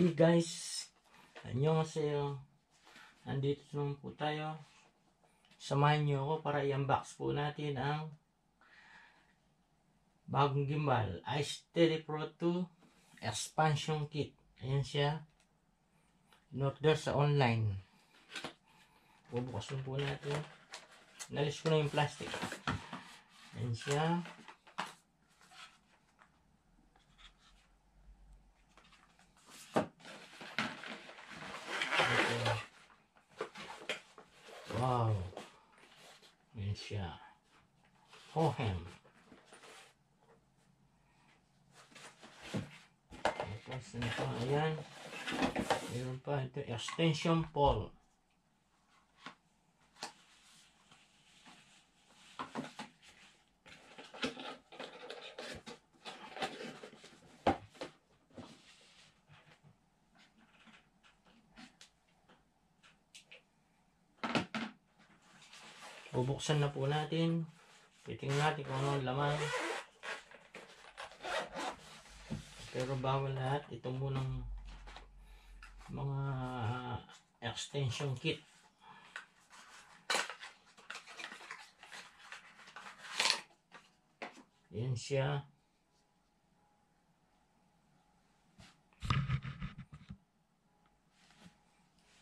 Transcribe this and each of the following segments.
Hey guys, annyeonghaseyo. Nandito naman po tayo. Samahan niyo ako para i-unbox po natin ang bagong gimbal. Ice Steady Pro 2 Expansion Kit. Ayan siya. In-order sa online. Bubukasin po natin. Nalis ko na yung plastic. Ayan siya. Ito. Wow. Ayan siya. Hohem. Tapos ano pa, ayan. Meron pa ito, extension pole. Bubuksan na po natin. Titingnan natin kung ano ang laman. Pero bago lahat, ito munang mga extension kit. Yan siya.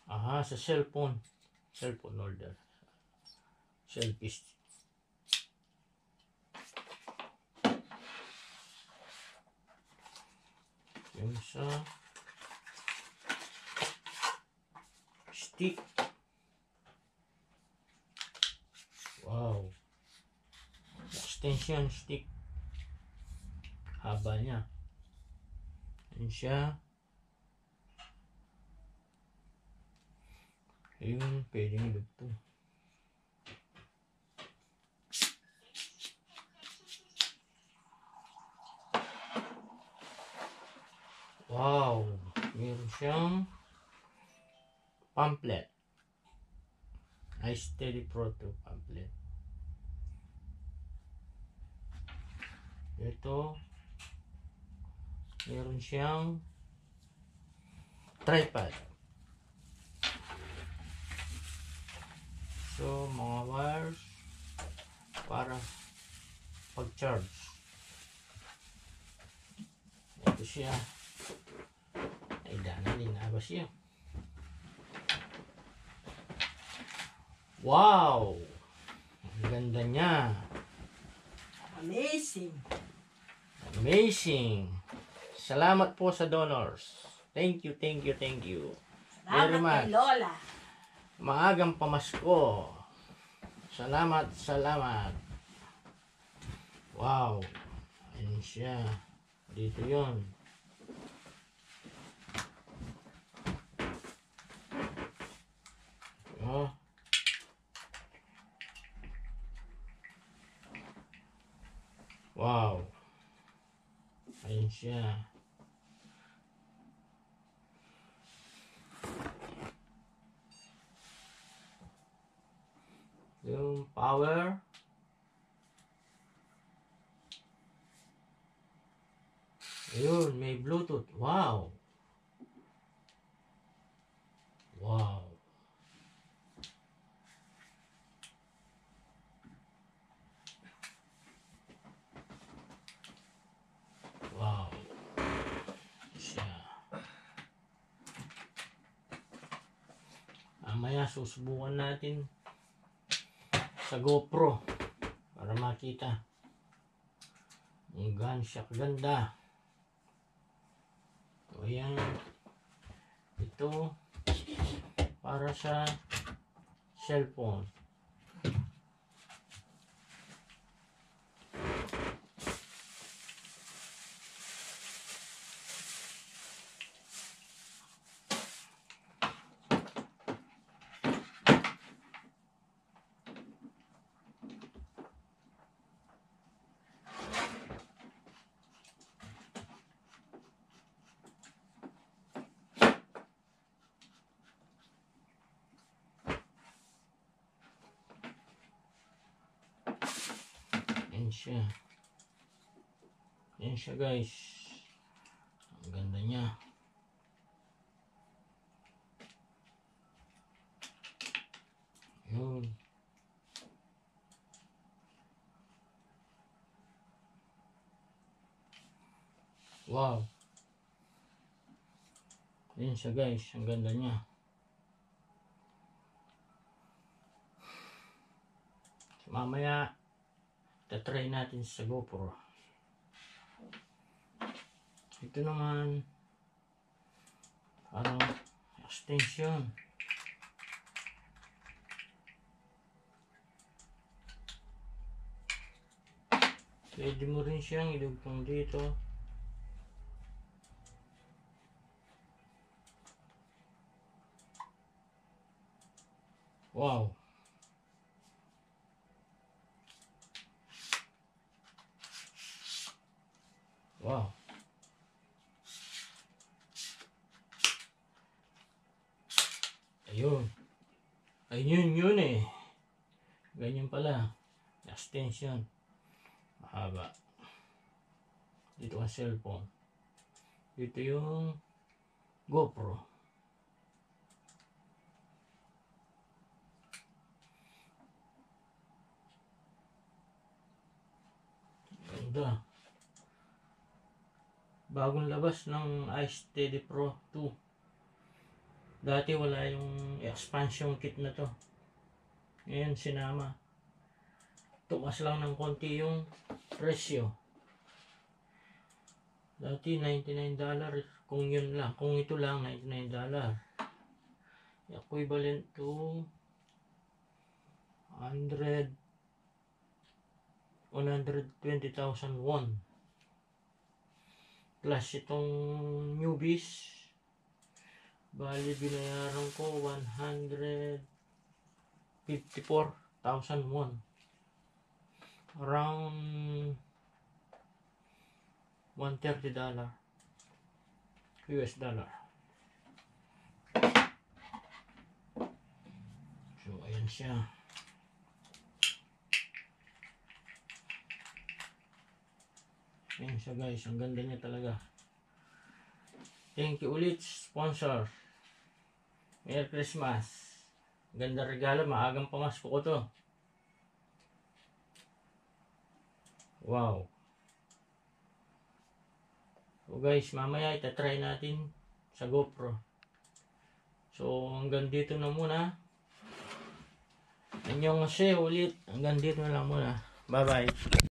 Aha, sa cellphone. Cellphone holder. Selfish. Yung sa stick. Wow. Extension stick. Haba niya. Yan siya. Ayun, pwedeng dugtong. Wow! Meron siyang pamphlet. Ice Steady Pro 2 pamphlet. Ito, meron siyang tripod. So, mga wires para pag-charge. Ito siya. Ay, dana din na ba siya? Wow! Ang ganda niya. Amazing. Amazing. Salamat po sa donors. Thank you, thank you, thank you. Salamat kay Lola. Maagang pamasko. Salamat, salamat. Wow. Ayun siya. Dito yon. Oh. Wow. Ayun siya. Yung power. Ayun, may Bluetooth. Wow. Wow. Siya. Mamaya susubukan natin sa GoPro para makita. Gan siya ganda. O yan. Ito para sa cellphone Ayan siya. Ayan siya guys. Ang ganda niya. Ayan. Wow. Ayan siya guys. Ang ganda niya. Mamaya tatry natin sa GoPro. Ito naman, parang extension. Pwede mo rin siyang idugtong dito. Wow. Wow. Ayun. Ayun yun eh. Ganyan pala. Extension. Mahaba. Dito ang cellphone. Dito yung GoPro. Ganda. Bagong labas ng iSteady Pro 2. Dati wala yung expansion kit na to. Ngayon sinama. Tumas lang ng konti yung presyo. Dati $99 kung yun lang. Kung ito lang $99. Equivalent to 100 120,000 won. Plus itong newbies, bali binayaran ko 154,000 won. Around 130 dollar. US dollar. So, ayan siya. Ayan siya guys, ang ganda niya talaga. Thank you ulit, sponsor. Merry Christmas. Ganda regalo, maagang pamasko ko to. Wow. So guys, mamaya itatry natin sa GoPro. So hanggang dito na muna. Anyong kasi ulit. Hanggang dito na lang muna. Bye bye.